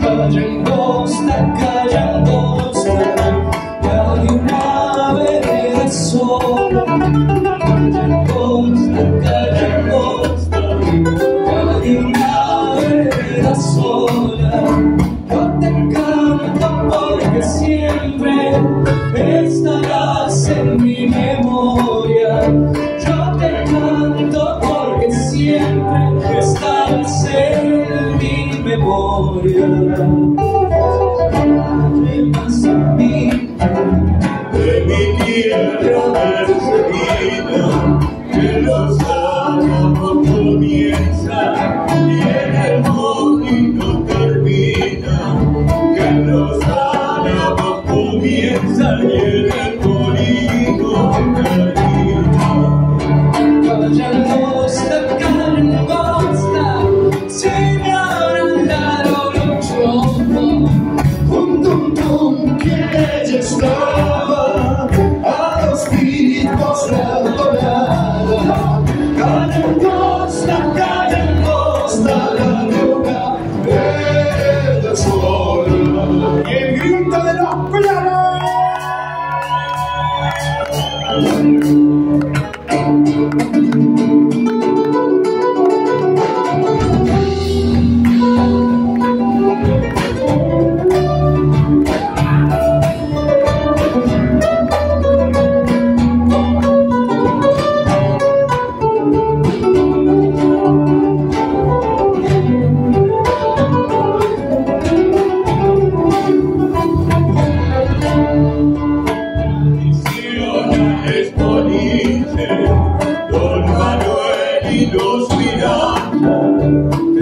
Kadra, ghost, that Kadra. siempre estarás en mi memoria. Yo te canto porque siempre estarás en mi memoria.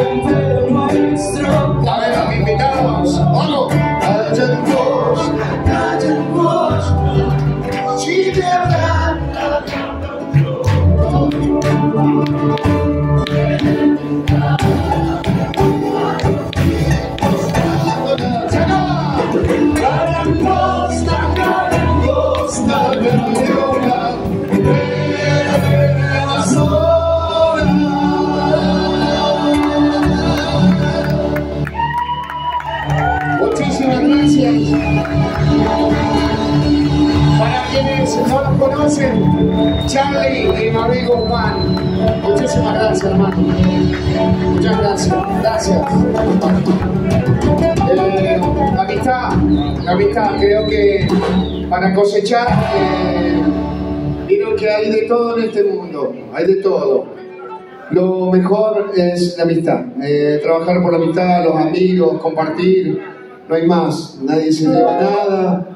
criollo, siempre lo nuestro Para quienes no los conocen, Charlie y mi amigo Juan. Muchísimas gracias, hermano. Muchas gracias. Gracias. Eh, amistad, amistad, creo que para cosechar, eh, que hay de todo en este mundo, hay de todo. Lo mejor es la amistad, eh, trabajar por la amistad, los amigos, compartir, no hay más, nadie se lleva nada.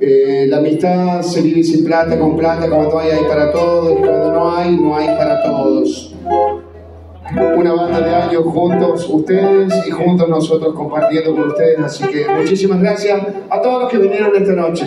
Eh, la amistad se vive sin plata, con plata, cuando hay, hay para todos, y cuando no hay, no hay para todos. Una banda de años juntos ustedes y juntos nosotros compartiendo con ustedes, así que muchísimas gracias a todos los que vinieron esta noche.